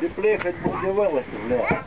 Теплее хоть бы удавалось, бля.